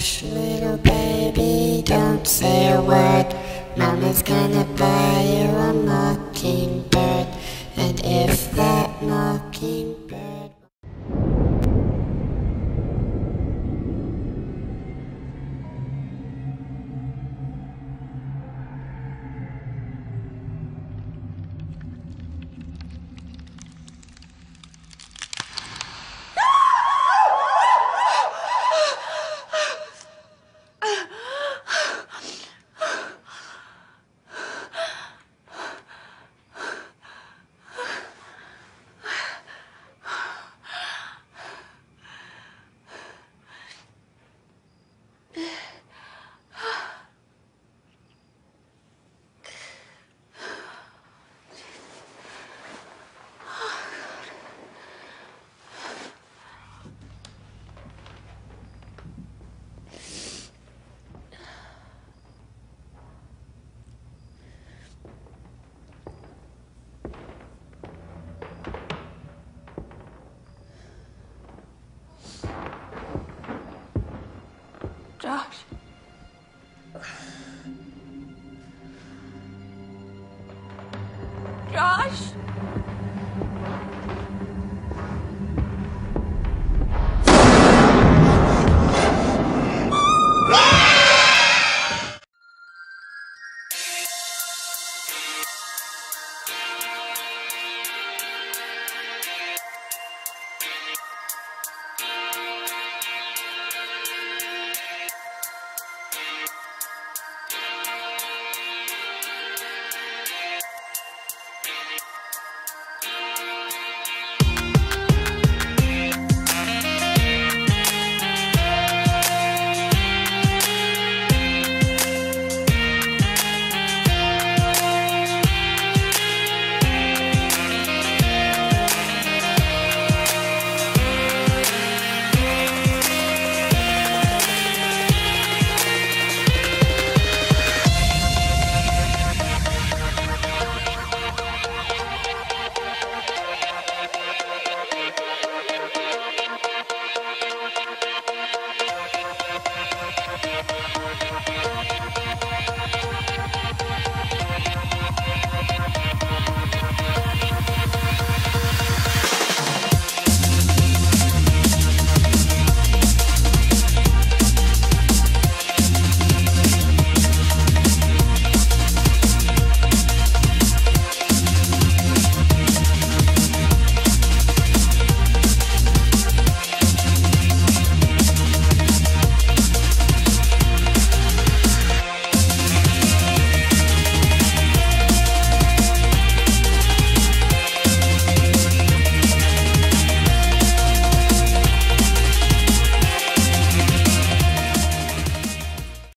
Hush, little baby, don't say a word. Mama's gonna buy you a Josh. Josh.